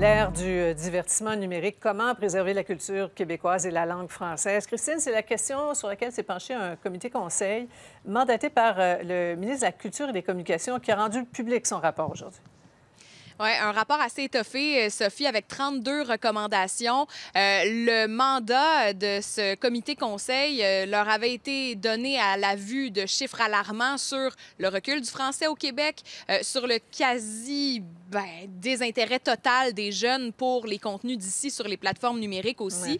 L'ère du euh, divertissement numérique, comment préserver la culture québécoise et la langue française? Christine, c'est la question sur laquelle s'est penché un comité conseil mandaté par euh, le ministre de la Culture et des Communications qui a rendu public son rapport aujourd'hui. Oui, un rapport assez étoffé, euh, Sophie, avec 32 recommandations. Euh, le mandat de ce comité conseil euh, leur avait été donné à la vue de chiffres alarmants sur le recul du français au Québec, sur le quasi ben, désintérêt total des jeunes pour les contenus d'ici sur les plateformes numériques aussi.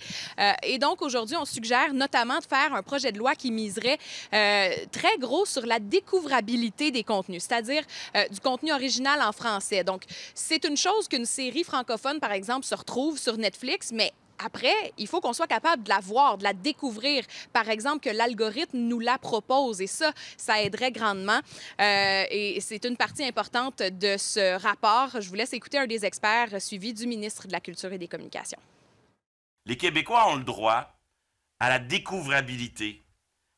et donc, aujourd'hui, on suggère notamment de faire un projet de loi qui miserait très gros sur la découvrabilité des contenus, c'est-à-dire du contenu original en français. Donc, c'est une chose qu'une série francophone, par exemple, se retrouve sur Netflix, mais après, il faut qu'on soit capable de la voir, de la découvrir. Par exemple, que l'algorithme nous la propose. Et ça, ça aiderait grandement. Euh, et c'est une partie importante de ce rapport. Je vous laisse écouter un des experts suivi du ministre de la Culture et des Communications. Les Québécois ont le droit à la découvrabilité,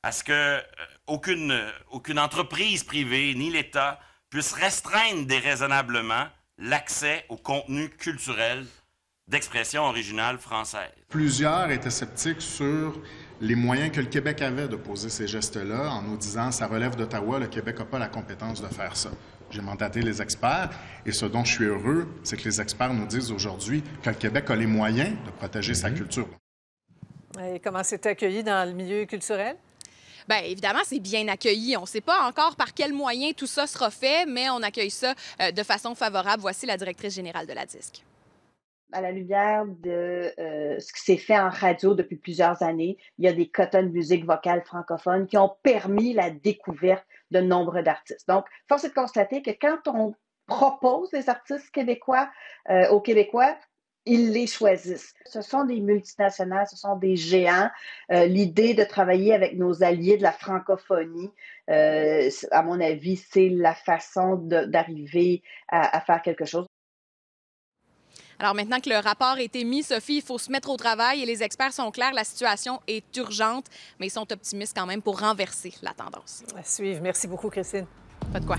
à ce que euh, aucune, aucune entreprise privée ni l'État puisse restreindre déraisonnablement l'accès au contenu culturel d'expression originale française. Plusieurs étaient sceptiques sur les moyens que le Québec avait de poser ces gestes-là en nous disant ça relève d'Ottawa, le Québec n'a pas la compétence de faire ça. J'ai mandaté les experts et ce dont je suis heureux, c'est que les experts nous disent aujourd'hui que le Québec a les moyens de protéger sa mhm. culture. Et comment c'est accueilli dans le milieu culturel? Bien, évidemment, c'est bien accueilli. On ne sait pas encore par quels moyens tout ça sera fait, mais on accueille ça euh, de façon favorable. Voici la directrice générale de la DISC. À la lumière de euh, ce qui s'est fait en radio depuis plusieurs années, il y a des quotas de musique vocale francophone qui ont permis la découverte de nombre d'artistes. Donc, force est de constater que quand on propose des artistes québécois euh, aux Québécois, ils les choisissent. Ce sont des multinationales, ce sont des géants. Euh, l'idée de travailler avec nos alliés de la francophonie, euh, à mon avis, c'est la façon d'arriver à, faire quelque chose. Alors maintenant que le rapport a été mis, Sophie, il faut se mettre au travail et les experts sont clairs, la situation est urgente, mais ils sont optimistes quand même pour renverser la tendance. À suivre. Merci beaucoup, Christine. Pas de quoi.